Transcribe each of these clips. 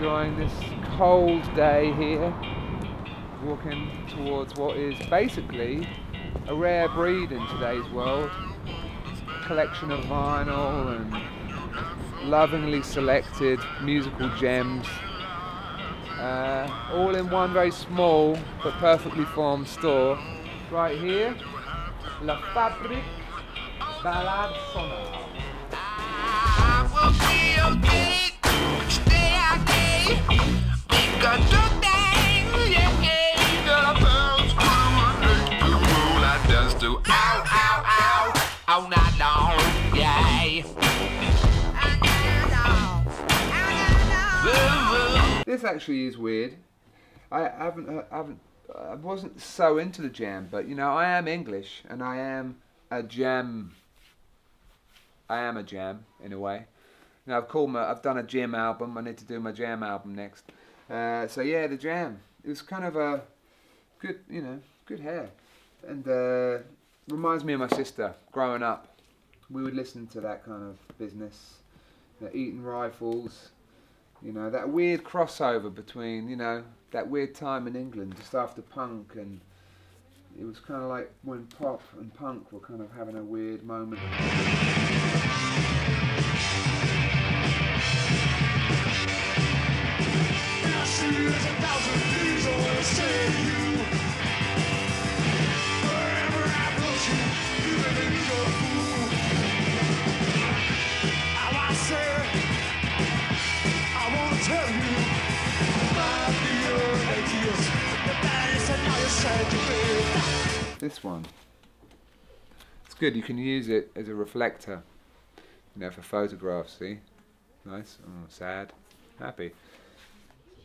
enjoying this cold day here, walking towards what is basically a rare breed in today's world. Collection of vinyl and lovingly selected musical gems, uh, all in one very small but perfectly formed store. Right here, La Fabrique Balades Sonores. This actually is weird. I haven't, uh, haven't, I wasn't so into the jam, but you know, I am English and I am a jam. I am a jam in a way. Know, I've called my, I've done a jam album. I need to do my jam album next. Uh, so yeah, the jam. It was kind of a good, you know, good hair, and uh, reminds me of my sister growing up. We would listen to that kind of business, know, Eton Rifles. You know, that weird crossover between, you know, that weird time in England just after punk and it was kind of like when pop and punk were kind of having a weird moment. This one. It's good, you can use it as a reflector. You know, for photographs, see? Nice. Oh, sad. Happy.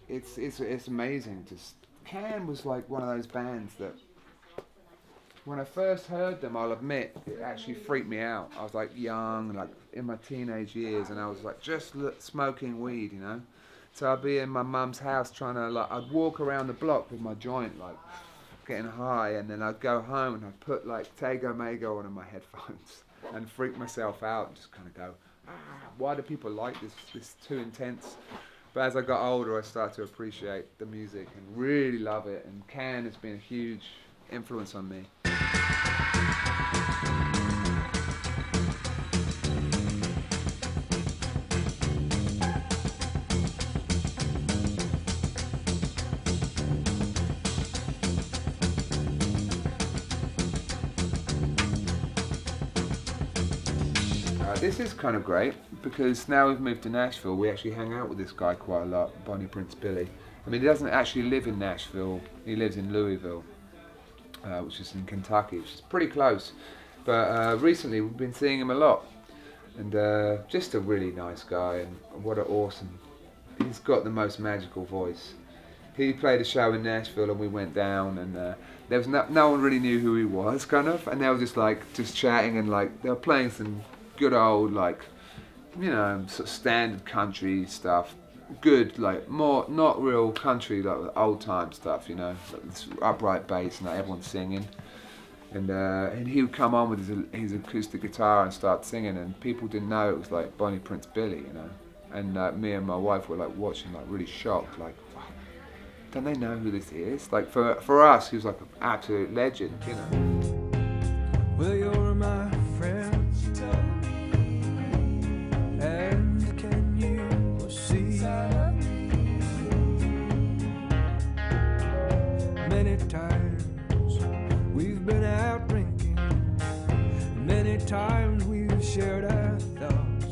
It's it's it's amazing. Just Can was like one of those bands that when I first heard them, I'll admit, it actually freaked me out. I was like young, like in my teenage years, and I was like just smoking weed, you know. So I'd be in my mum's house trying to like, I'd walk around the block with my joint, like getting high, and then I'd go home and I'd put like Tago Mago on in my headphones and freak myself out and just kind of go, ah, why do people like this? This too intense. But as I got older, I started to appreciate the music and really love it. And Can has been a huge influence on me. This is kind of great because now we've moved to Nashville, we actually hang out with this guy quite a lot, Bonnie Prince Billy. I mean, he doesn't actually live in Nashville, he lives in Louisville, uh, which is in Kentucky, which is pretty close. But uh, recently we've been seeing him a lot, and uh, just a really nice guy, and what an awesome, he's got the most magical voice. He played a show in Nashville and we went down and uh, there was no, no one really knew who he was kind of and they were just like just chatting and like they were playing some good old like you know sort of standard country stuff. Good like more not real country like old time stuff you know like upright bass and like, everyone's singing. And uh, and he would come on with his, his acoustic guitar and start singing and people didn't know it was like Bonnie Prince Billy you know. And uh, me and my wife were like watching like really shocked like don't they know who this is? Like for for us he was like an absolute legend you know times we've shared our thoughts.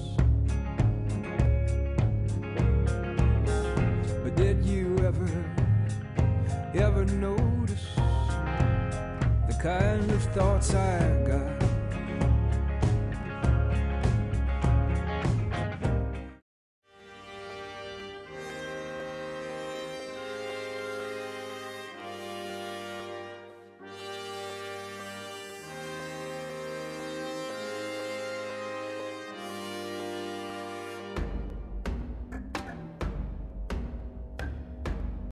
But did you ever, ever notice the kind of thoughts I got?